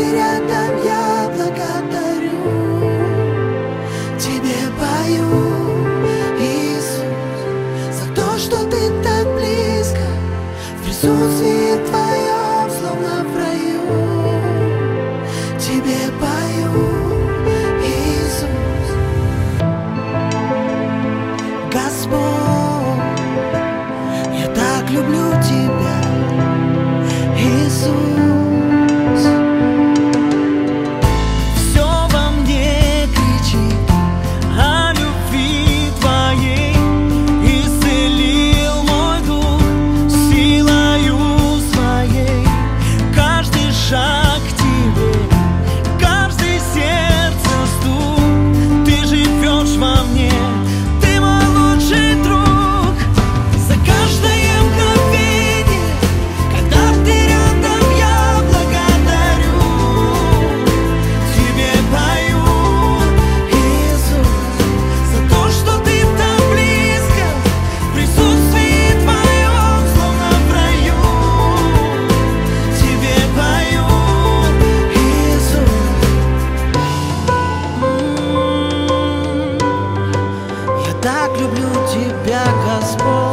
mirada. I got sport.